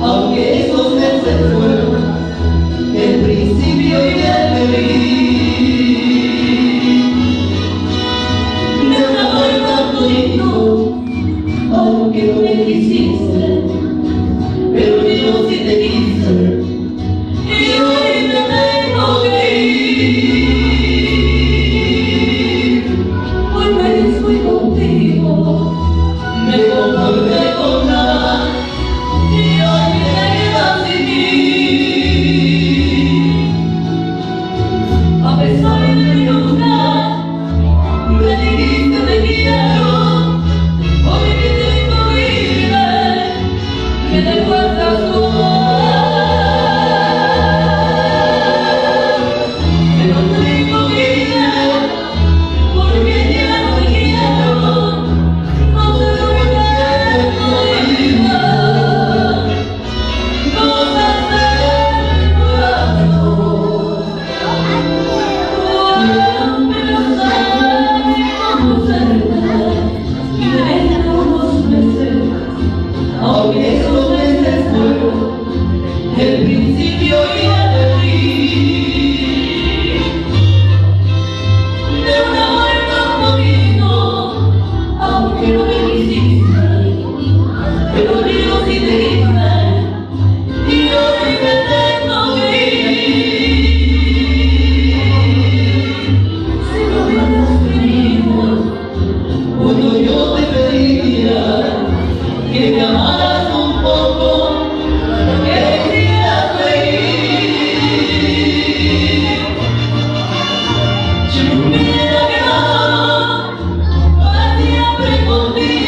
aunque esos meses fueron el principio y el fin. Me amaba el tanto rico, aunque no me quisiste, pero yo sí te quise, y hoy me tengo que ir. You'll be.